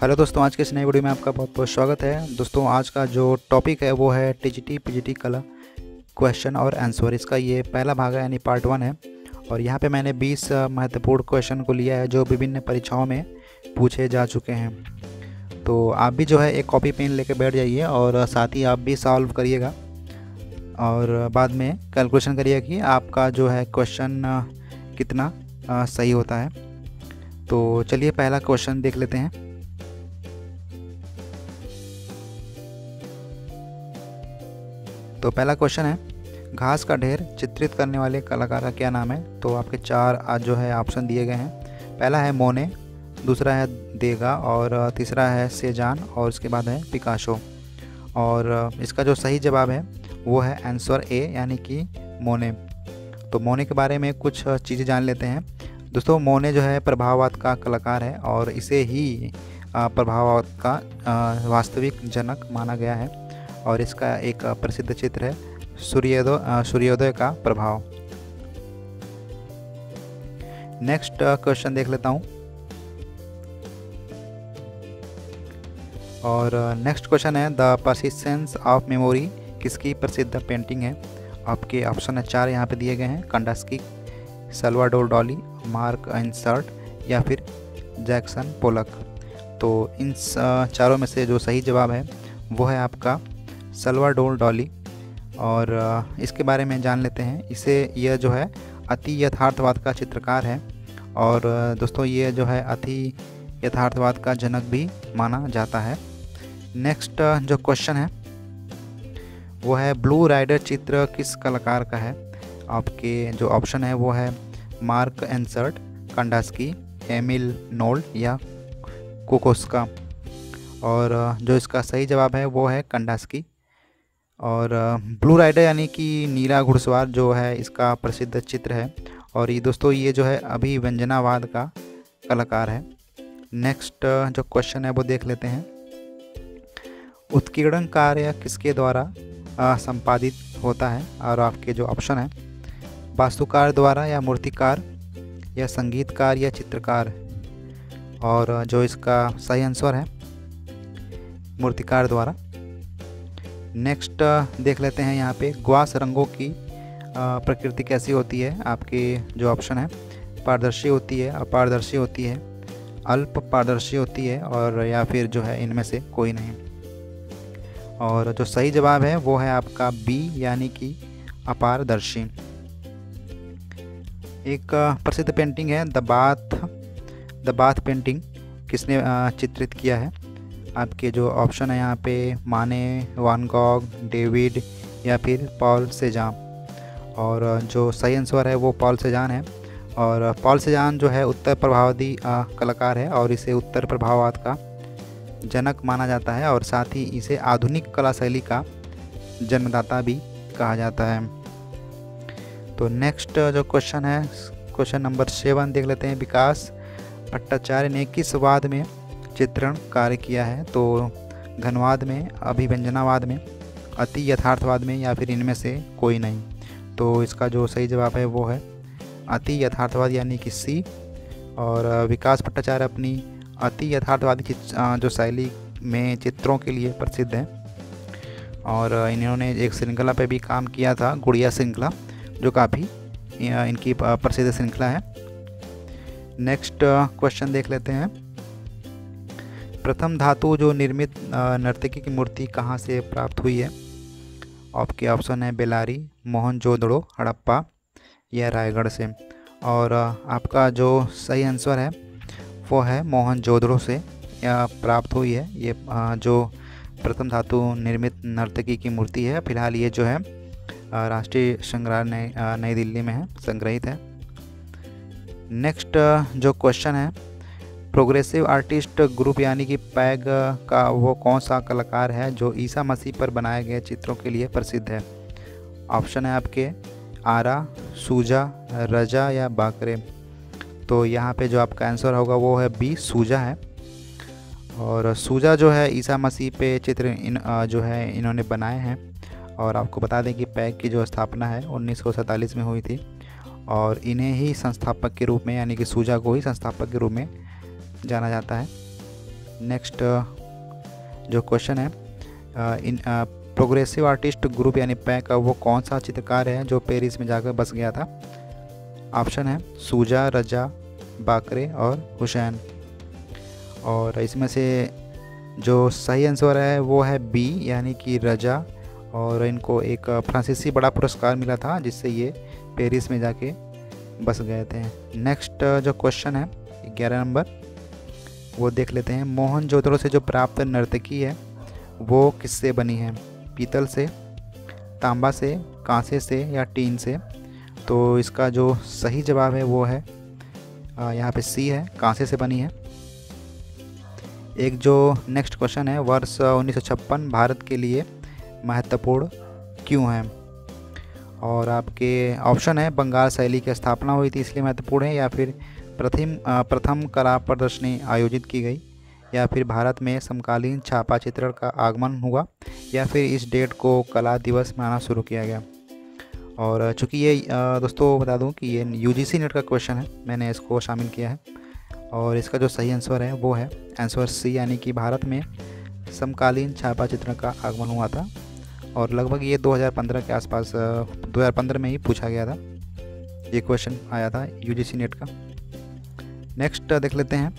Hello दोस्तों, आज के इस नई वीडियो में आपका बहुत बहुत स्वागत है। दोस्तों, आज का जो टॉपिक है, वो है टीजीटी पीजीटी कला क्वेश्चन और आंसर इसका ये पहला भाग है, यानी पार्ट वन है। और यहाँ पे मैंने 20 महत्वपूर्ण क्वेश्चन को लिया है, जो विभिन्न परीक्षाओं में पूछे जा चुके हैं। तो आप भी जो है, एक कॉपी पेन लेके बैठ जाइए और साथ ही आप भी सॉल्व करिएगा। और बाद में कैलकुलेशन करिए कि आपका जो है क्वेश्चन कितना सही होता है। तो चलिए पहला क्वेश्चन देख लेते हैं। तो पहला क्वेश्चन है, घास का ढेर चित्रित करने वाले कलाकार का क्या नाम है? तो आपके चार आज जो है ऑप्शन दिए गए हैं। पहला है मोने, दूसरा है देगा और तीसरा है सेजान और उसके बाद है पिकाशो। और इसका जो सही जवाब है, वो है आंसर ए यानी कि मोने। तो मोने के बारे में कुछ चीज़ें जान लेते हैं। दोस्तों, मोने जो है प्रभाववाद का कलाकार है और इसे ही प्रभाववाद का वास्तविक जनक माना गया है। और इसका एक प्रसिद्ध चित्र है सूर्योदय सूर्योदय का प्रभाव। नेक्स्ट क्वेश्चन देख लेता हूँ। और नेक्स्ट क्वेश्चन है द परसिस्टेंस ऑफ़ मेमोरी किसकी प्रसिद्ध पेंटिंग है? आपके ऑप्शन है चार यहाँ पे दिए गए हैं Kandinsky Salvador Dali mark insert या फिर जैक्सन पोलक तो इन चारों में से जो सही जवाब है, वो है आपका सलवाडोर डॉली और इसके बारे में जान लेते हैं। इसे, यह जो है, अति यथार्थवाद का चित्रकार है। और दोस्तों ये जो है, अति यथार्थवाद का जनक भी माना जाता है। नेक्स्ट जो क्वेश्चन है, वो है, ब्लू राइडर चित्र किस कलाकार का है? आपके जो ऑप्शन है, वो है, मार्क एंसर्ट, कंडास्की, एमिल नोल्ड या कोकोस्का। और जो इसका सही जवाब है, वो है कंडास्की। और ब्लू राइडर यानी कि नीला घुड़सवार जो है, इसका प्रसिद्ध चित्र है। और ये दोस्तों, ये जो है अभी व्यंजनावाद का कलाकार है। नेक्स्ट जो क्वेश्चन है, वो देख लेते हैं। उत्कीर्णन कार्य किसके द्वारा संपादित होता है? और आपके जो ऑप्शन है, वास्तुकार द्वारा या मूर्तिकार, या संगीतकार या चित्रकार? और जो इसका सही आंसर है, मूर्तिकार द्वारा। नेक्स्ट देख लेते हैं यहाँ पे ग्वास रंगों की प्रकृति कैसी होती है, आपके जो ऑप्शन है। पारदर्शी होती है, अपारदर्शी होती है, अल्प पारदर्शी होती है, और या फिर जो है इनमें से कोई नहीं। और जो सही जवाब है, वो है आपका बी यानी कि अपारदर्शी। एक प्रसिद्ध पेंटिंग है the bath the bath painting किसने चित्रित किया है? आपके जो ऑप्शन है यहाँ पे, माने वान गॉग डेविड या फिर पॉल सेजान और जो सही आंसर है वो पॉल सेजान है। और पॉल सेजान जो है उत्तर प्रभाववादी कलाकार है और इसे उत्तर प्रभाववाद का जनक माना जाता है और साथ ही इसे आधुनिक कला शैली का जन्मदाता भी कहा जाता है। तो नेक्स्ट जो क्वेश्चन है क्वेश्चन नंबर सेवन देख लेते हैं विकास। भट्टाचार्य ने किस वाद में चित्रण कार्य किया है तो घनवाद में, अभिव्यंजनावाद में, अति यथार्थवाद में या फिर इनमें से कोई नहीं। तो इसका जो सही जवाब है वो है अति यथार्थवाद यानी कि सी। और विकास भट्टाचार्य अपनी अति यथार्थवादी जो शैली में चित्रों के लिए प्रसिद्ध हैं। और इन्होंने एक श्रृंखला पे भी काम किया था, गुड़िया श्रृंखला, जो काफ़ी इनकी प्रसिद्ध श्रृंखला है। नेक्स्ट क्वेश्चन देख लेते हैं। प्रथम धातु जो निर्मित नर्तकी की मूर्ति कहाँ से प्राप्त हुई है? आपके ऑप्शन है बेलारी मोहनजोदड़ो हड़प्पा या रायगढ़ से। और आपका जो सही आंसर है, वो है मोहनजोदड़ो से, या प्राप्त हुई है। ये जो प्रथम धातु निर्मित नर्तकी की मूर्ति है, फ़िलहाल ये जो है राष्ट्रीय संग्रहालय नई दिल्ली में है, संग्रहित है। नेक्स्ट जो क्वेश्चन है प्रोग्रेसिव आर्टिस्ट ग्रुप यानी कि पैग का वो कौन सा कलाकार है जो ईसा मसीह पर बनाए गए चित्रों के लिए प्रसिद्ध है? ऑप्शन है आपके आरा, सूजा, रजा या बाकरे। तो यहाँ पे जो आपका आंसर होगा वो है बी, सूजा है। और सूजा जो है ईसा मसीह पे चित्र इन जो है इन्होंने बनाए हैं। और आपको बता दें कि पैक की जो स्थापना है उन्नीस सौ सैंतालीस में हुई थी। और इन्हें ही संस्थापक के रूप में यानी कि सूजा को ही संस्थापक के रूप में जाना जाता है। नेक्स्ट जो क्वेश्चन है इन प्रोग्रेसिव आर्टिस्ट ग्रुप यानी पैक वो कौन सा चित्रकार है जो पेरिस में जाकर बस गया था? ऑप्शन है सूजा रजा बाकरे और हुसैन और इसमें से जो सही आंसर है, वो है बी यानी कि रजा और इनको एक फ्रांसीसी बड़ा पुरस्कार मिला था, जिससे ये पेरिस में जाके बस गए थे। नेक्स्ट जो क्वेश्चन है, ग्यारह नंबर। वो देख लेते हैं। मोहन जोदड़ो से जो प्राप्त नर्तकी है, वो किससे बनी है? पीतल से, तांबा से, कांसे से या टीन से? तो इसका जो सही जवाब है वो है यहाँ पे सी है, कांसे से बनी है। एक जो नेक्स्ट क्वेश्चन है, वर्ष उन्नीस सौ छप्पन भारत के लिए महत्वपूर्ण क्यों है? और आपके ऑप्शन है, बंगाल शैली की स्थापना हुई थी इसलिए महत्वपूर्ण है या फिर प्रथम प्रथम कला प्रदर्शनी आयोजित की गई, या फिर भारत में समकालीन छापा चित्रण का आगमन हुआ, या फिर इस डेट को कला दिवस मनाना शुरू किया गया। और चूँकि ये दोस्तों बता दूँ कि ये यू जी नेट का क्वेश्चन है, मैंने इसको शामिल किया है, और इसका जो सही आंसर है, वो है आंसर सी यानी कि भारत में समकालीन छापा चित्रण का आगमन हुआ था, और लगभग ये 2015 के आसपास 2015 में ही पूछा गया था। ये क्वेश्चन आया था यूजीसी नेट का। नेक्स्ट देख लेते हैं।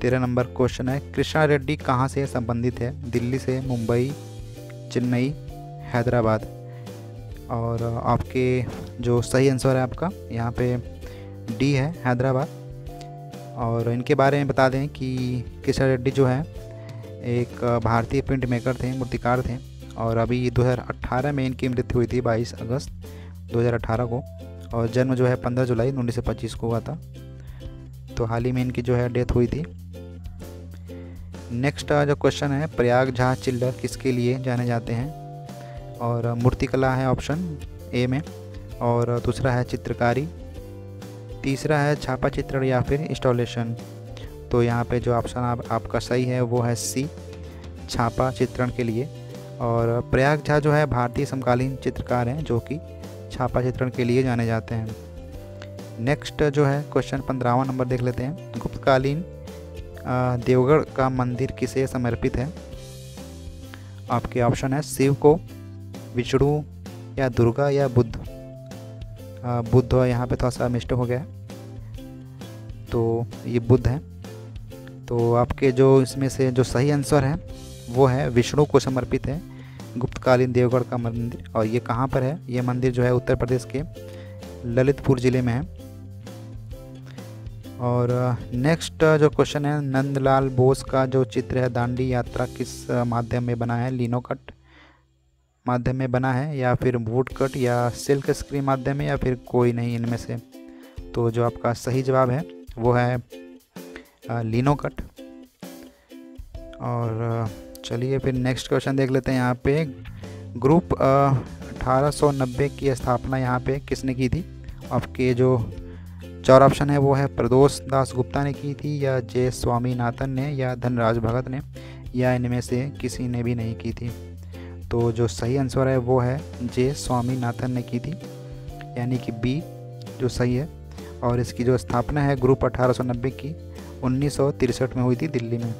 तेरह नंबर क्वेश्चन है, कृष्णा रेड्डी कहाँ से संबंधित है? दिल्ली से, मुंबई, चेन्नई, हैदराबाद। और आपके जो सही आंसर है आपका, यहाँ पे डी है, हैदराबाद। और इनके बारे में बता दें कि कृष्णा रेड्डी जो है, एक भारतीय प्रिंट मेकर थे, मूर्तिकार थे। और अभी 2018 में इनकी मृत्यु हुई थी 22 अगस्त 2018 को। और जन्म जो है 15 जुलाई उन्नीस सौ पच्चीस को हुआ था। तो हाल ही में इनकी जो है डेथ हुई थी। नेक्स्ट जो क्वेश्चन है प्रयाग झा चिल्लर किसके लिए जाने जाते हैं? और मूर्तिकला है ऑप्शन ए में और दूसरा है चित्रकारी तीसरा है छापा चित्रण या फिर इंस्टॉलेशन तो यहाँ पे जो ऑप्शन आप, आपका सही है वो है सी छापा चित्रण के लिए। और प्रयाग झा जो है भारतीय समकालीन चित्रकार हैं जो कि छापा चित्रण के लिए जाने जाते हैं। नेक्स्ट जो है क्वेश्चन पंद्रहवा नंबर देख लेते हैं। गुप्तकालीन देवगढ़ का मंदिर किसे समर्पित है? आपके ऑप्शन है शिव को, विष्णु या दुर्गा या बुद्ध। बुद्ध यहाँ पे थोड़ा सा मिस्टेक हो गया तो ये बुद्ध है। तो आपके जो इसमें से जो सही आंसर है, वो है विष्णु को समर्पित है गुप्तकालीन देवगढ़ का मंदिर। और ये कहाँ पर है? ये मंदिर जो है उत्तर प्रदेश के ललितपुर ज़िले में है। और नेक्स्ट जो क्वेश्चन है, नंदलाल बोस का जो चित्र है, दांडी यात्रा किस माध्यम में बना है? लीनो कट माध्यम में बना है या फिर वुड कट या सिल्क स्क्रीन माध्यम में या फिर कोई नहीं इनमें से? तो जो आपका सही जवाब है, वो है लिनो कट। और चलिए फिर नेक्स्ट क्वेश्चन देख लेते हैं यहाँ पे। ग्रुप 1890 की स्थापना यहाँ पे किसने की थी? आपके जो चार ऑप्शन है, वो है प्रदोष दास गुप्ता ने की थी, या जय स्वामीनाथन ने, या धनराज भगत ने, या इनमें से किसी ने भी नहीं की थी। तो जो सही आंसर है, वो है जे स्वामीनाथन ने की थी, यानी कि बी, जो सही है। और इसकी जो स्थापना है, ग्रुप 1890 की, उन्नीस में हुई थी दिल्ली में।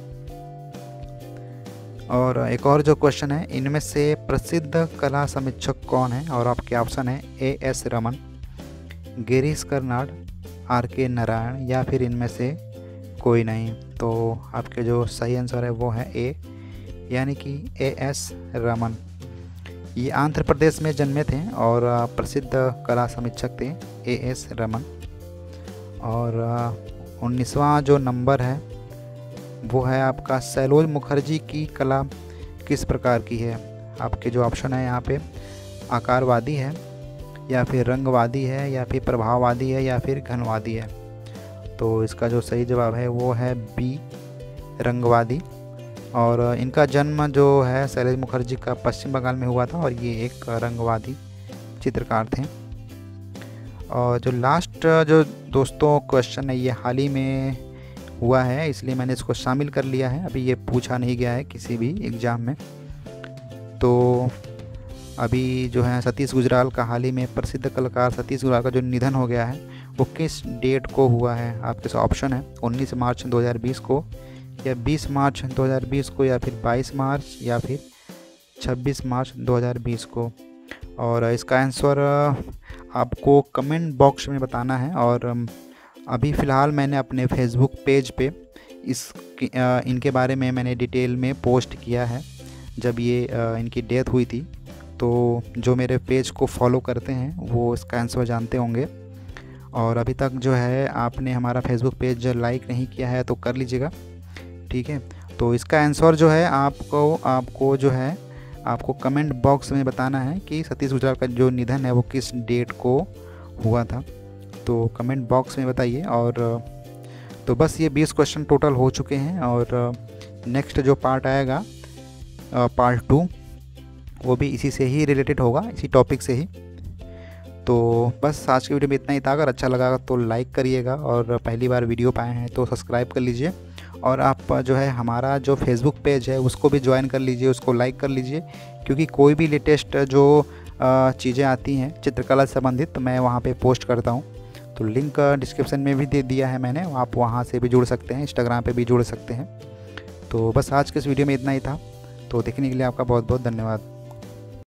और एक और जो क्वेश्चन है, इनमें से प्रसिद्ध कला समीक्षक कौन है? और आपके ऑप्शन है A S Raman, Girish Karnad R K Narayan या फिर इनमें से कोई नहीं। तो आपके जो सही आंसर है, वो है ए यानी कि ए एस रमन। ये आंध्र प्रदेश में जन्मे थे और प्रसिद्ध कला समीक्षक थे ए एस रमन। और उन्नीसवा जो नंबर है, वो है आपका सैलोज मुखर्जी की कला किस प्रकार की है? आपके जो ऑप्शन है यहाँ पे आकारवादी है। या फिर रंगवादी है, या फिर प्रभाववादी है, या फिर घनवादी है। तो इसका जो सही जवाब है, वो है बी रंगवादी। और इनका जन्म जो है शैलेज मुखर्जी का पश्चिम बंगाल में हुआ था, और ये एक रंगवादी चित्रकार थे। और जो लास्ट जो दोस्तों क्वेश्चन है, ये हाल ही में हुआ है, इसलिए मैंने इसको शामिल कर लिया है। अभी ये पूछा नहीं गया है किसी भी एग्ज़ाम में। तो अभी जो है सतीश गुजराल का हाल ही में प्रसिद्ध कलाकार सतीश गुजराल का जो निधन हो गया है, वो किस डेट को हुआ है? आपके पास ऑप्शन है 19 मार्च 2020 को, या 20 मार्च 2020 को, या फिर 22 मार्च, या फिर 26 मार्च 2020 को। और इसका आंसर आपको कमेंट बॉक्स में बताना है और अभी फ़िलहाल मैंने अपने फेसबुक पेज पे इस इनके बारे में मैंने डिटेल में पोस्ट किया है, जब ये इनकी डेथ हुई थी। तो जो मेरे पेज को फॉलो करते हैं, वो इसका आंसर जानते होंगे। और अभी तक जो है, आपने हमारा फेसबुक पेज लाइक नहीं किया है तो कर लीजिएगा। ठीक है? तो इसका आंसर जो है, आपको आपको जो है, आपको कमेंट बॉक्स में बताना है कि सतीश गुजराल का जो निधन है, वो किस डेट को हुआ था। तो कमेंट बॉक्स में बताइए और तो बस ये 20 क्वेश्चन टोटल हो चुके हैं और नेक्स्ट जो पार्ट आएगा पार्ट टू वो भी इसी से ही रिलेटेड होगा, इसी टॉपिक से ही। तो बस आज के वीडियो में इतना ही था। अगर अच्छा लगा तो लाइक करिएगा और पहली बार वीडियो पाए हैं तो सब्सक्राइब कर लीजिए। और आप जो है हमारा जो फेसबुक पेज है, उसको भी ज्वाइन कर लीजिए, उसको लाइक कर लीजिए। क्योंकि कोई भी लेटेस्ट जो चीज़ें आती हैं चित्रकला संबंधित तो मैं वहाँ पे पोस्ट करता हूँ। तो लिंक डिस्क्रिप्शन में भी दे दिया है मैंने। आप वहाँ से भी जुड़ सकते हैं इंस्टाग्राम पर भी जुड़ सकते हैं। तो बस आज के इस वीडियो में इतना ही था। तो देखने के लिए आपका बहुत बहुत धन्यवाद।